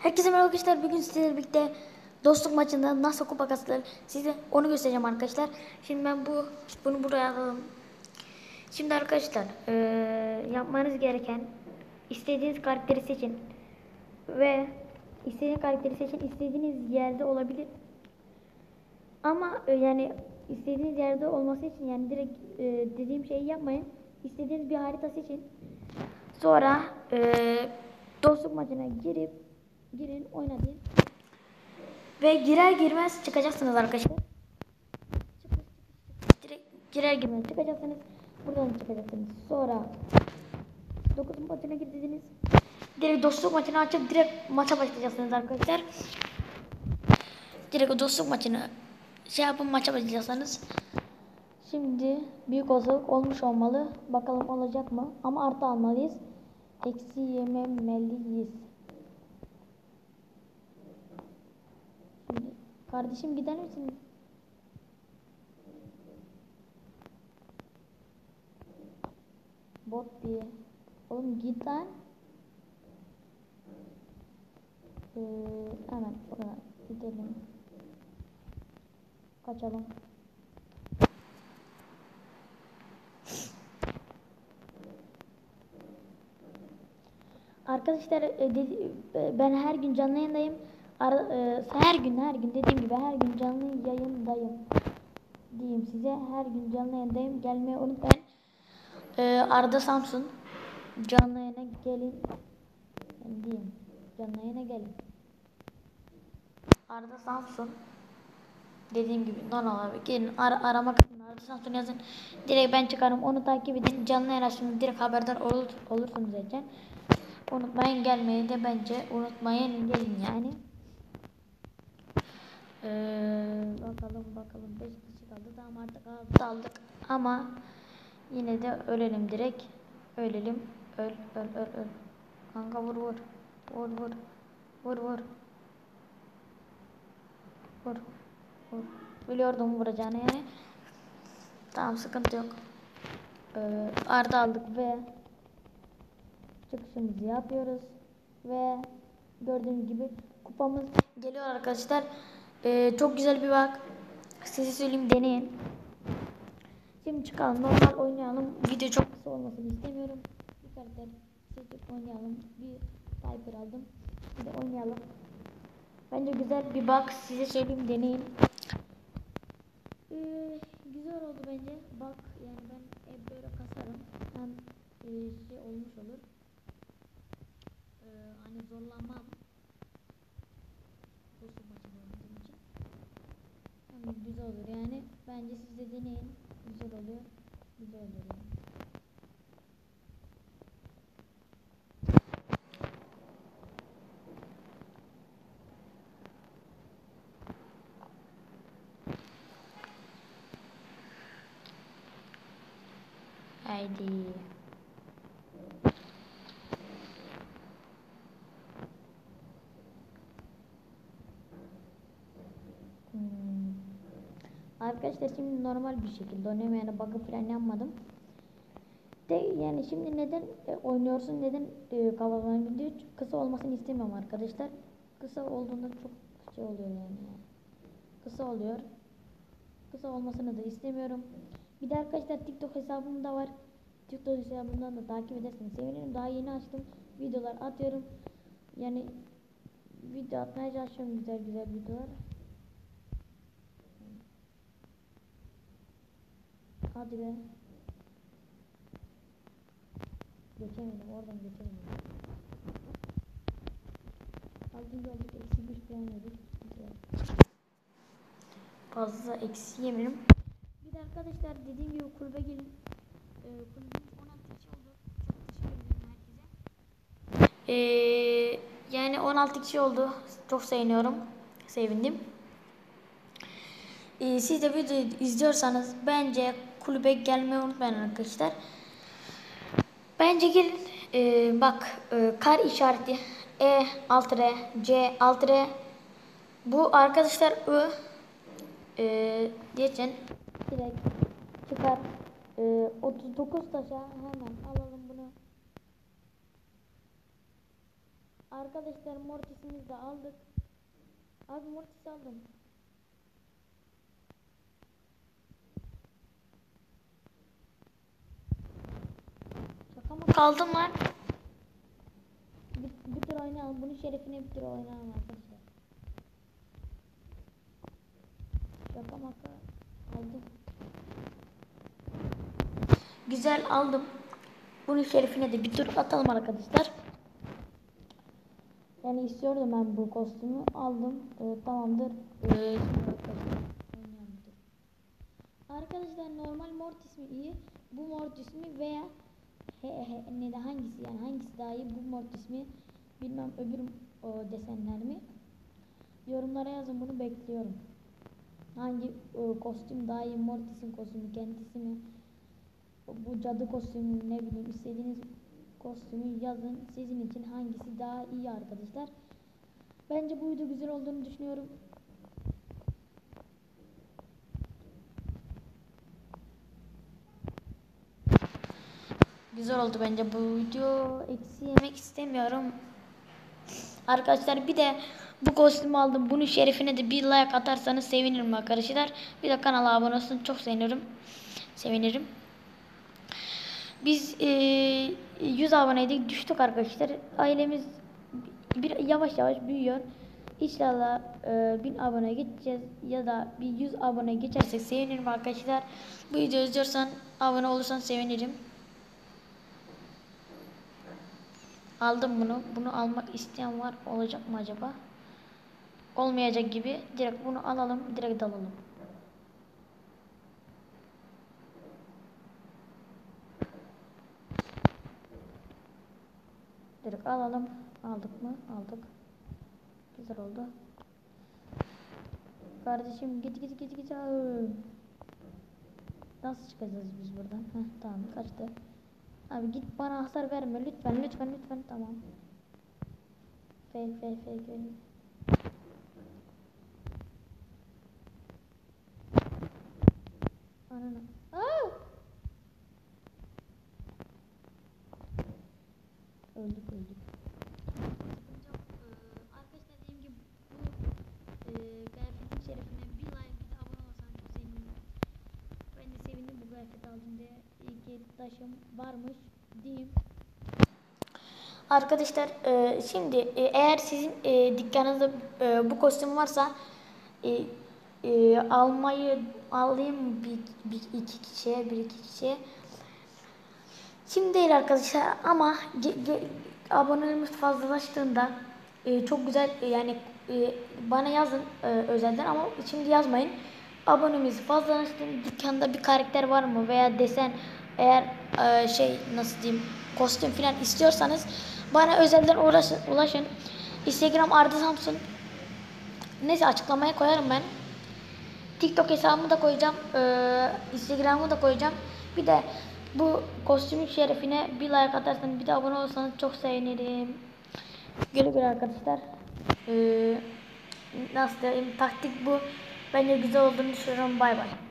Herkese merhaba arkadaşlar. Bugün sizlerle birlikte dostluk maçında nasıl kupa kasılır size onu göstereceğim arkadaşlar. Şimdi ben bu bunu buraya alalım. Şimdi arkadaşlar eee, yapmanız gereken istediğiniz karakteri seçin ve istediğiniz karakteri seçin istediğiniz yerde olabilir. Ama e, yani istediğiniz yerde olması için yani direkt e, dediğim şeyi yapmayın. İstediğiniz bir harita seçin. Sonra e, dostluk maçına girip girin oynayın. Ve girer girmez çıkacaksınız arkadaşlar. Direkt girer girmez çıkacaksınız. Buradan çıkacaksınız. Sonra 9 maçına girdiniz. Direkt dostluk maçını açıp direkt maça başlayacaksınız arkadaşlar. Direkt dostluk maçını şey yapın maça başlayacaksınız. Şimdi büyük olasılık olmuş olmalı. Bakalım olacak mı? Ama artı almalıyız. Eksi yememeliyiz. Şimdi kardeşim gider misin? Bot bir. Oğlum git lan. Ee, hemen oradan gidelim. Kaçalım. Arkadaşlar e, e, ben her gün canlı yayındayım. Ara- e, her gün her gün dediğim gibi her gün canlı yayındayım. Diyeyim size her gün canlı yayındayım. Gelmeyi unutmayın. E, Arda Samsun canlı yayına gelin. Diyeyim. Canlı yayına gelin. Arda Samsun dediğim gibi normal olarak gelin ar arama kısmına Arda Samsun yazın. Direkt ben çıkarım onu takip edin. Canlı yayın açtığımda direkt haberdar olur, olursunuz zaten. Unutmayın gelmeyi de bence unutmayın gelin yani. Ee, bakalım bakalım 5 kişi kaldı. Tamam artık daldık ama yine de ölelim direkt. Ölelim. Öl öl öl öl. Kanka vur vur. Vur vur. Vur vur. Vur. Vur. Biliyordum vuracağını yani. Tamam sıkıntı yok. Ee, artı aldık ve çıkışımızı yapıyoruz. Ve gördüğünüz gibi kupamız geliyor arkadaşlar. Ee, çok güzel bir bak. Size söyleyeyim deneyin. Şimdi çıkalım normal oynayalım. Video çok kısa olmasını istemiyorum. Bir karakter seçip oynayalım. Bir Piper aldım. Bir de oynayalım. Bence güzel bir bak. Size söyleyeyim deneyin. Ee, güzel oldu bence. Bak yani ben hep böyle kasarım. Hem e, şey olmuş olur. Ee, hani zorlanmam. Dostum maçında oynadığım için. Hem güzel olur yani. Bence siz de deneyin. Güzel oluyor. Güzel oluyor yani. Haydi. Arkadaşlar şimdi normal bir şekilde oynuyorum yani bug'ı falan yapmadım. De yani şimdi neden e, oynuyorsun neden e, kafadan video kısa olmasını istemiyorum arkadaşlar. Kısa olduğunda çok şey oluyor yani. Kısa oluyor. Kısa olmasını da istemiyorum. Bir de arkadaşlar TikTok hesabım da var. TikTok hesabımdan da takip ederseniz sevinirim. Daha yeni açtım. Videolar atıyorum. Yani video atmaya çalışıyorum güzel güzel videolar. Hadi be. Geçemedim oradan geçemedim. Altıncı olduk eksi bir falan yedik. Fazla eksi yemeyelim. Bir de arkadaşlar dediğim gibi kulübe gelin. Ee, kulübümüz 16 kişi oldu. Çok teşekkür ederim herkese. Ee, yani 16 kişi oldu. Çok seviniyorum. Sevindim. Ee, siz de videoyu izliyorsanız bence kulübe gelmeyi unutmayın arkadaşlar. Bence gelin. Ee, bak e, kar işareti E alt R C alt R bu arkadaşlar I e, geçin direkt çıkar e, 39 taşa hemen alalım bunu Arkadaşlar Mortis'imizi de aldık. Abi Mortis aldım. Şaka mı kaldım lan? Bir, bir tur oynayalım. Bunun şerefine bir tur oynayalım arkadaşlar. Şaka maka aldım. Güzel aldım. Bunun şerefine de bir tur atalım arkadaşlar. Yani istiyordum ben bu kostümü aldım. Ee, tamamdır. Ee. Arkadaşlar normal Mortis mi iyi? Bu Mortis mi veya he, he, ne de hangisi yani hangisi daha iyi? Bu Mortis mi? Bilmem öbür o, desenler mi? Yorumlara yazın bunu bekliyorum. Hangi o, kostüm daha iyi? Mortis'in kostümü kendisi mi? Bu cadı kostümü ne bileyim istediğiniz kostümü yazın. Sizin için hangisi daha iyi arkadaşlar? Bence bu video güzel olduğunu düşünüyorum. Güzel oldu bence bu video. Eksi yemek istemiyorum. Arkadaşlar bir de bu kostümü aldım. Bunun şerefine de bir like atarsanız sevinirim arkadaşlar. Bir de kanala abone olsun. Çok sevinirim. Sevinirim. Biz e, 100 aboneydik. Düştük arkadaşlar. Ailemiz bir yavaş yavaş büyüyor. İnşallah e, 1000 abone geçeceğiz ya da bir 100 abone geçersek sevinirim arkadaşlar. Bu videoyu izliyorsan abone olursan sevinirim. Aldım bunu. Bunu almak isteyen var. Olacak mı acaba? Olmayacak gibi. Direkt bunu alalım. Direkt dalalım. Direkt alalım. Aldık mı? Aldık. Güzel oldu. Kardeşim git git git git. Nasıl çıkacağız biz buradan? Heh, tamam kaçtı. Abi git bana hasar verme lütfen lütfen lütfen tamam. Fake fake fake fake. Ananı. Aa! Öldük öldük. Şerefine bir like abone olsan sevinirim. Ben de sevindim bu kıyafet aldım diye. Taşım varmış diyeyim. Arkadaşlar e, şimdi e, eğer sizin e, dükkanınızda bu kostüm varsa almayı alayım bir, bir iki kişiye bir iki kişiye. Şimdi değil arkadaşlar ama ge, ge, abonelerimiz fazlalaştığında çok güzel yani bana yazın e, özelden ama şimdi yazmayın. Abonemiz fazlalaştığında dükkanda bir karakter var mı veya desen eğer e, şey nasıl diyeyim kostüm falan istiyorsanız bana özelden ulaşın. ulaşın. Instagram Arda Samsun. Neyse açıklamaya koyarım ben. TikTok hesabımı da koyacağım. Ee, Instagram'ı da koyacağım. Bir de bu kostümün şerefine bir like atarsanız bir de abone olursanız çok sevinirim. Güle güle arkadaşlar. Ee, nasıl diyeyim taktik bu. Bence güzel olduğunu düşünüyorum. Bay bay.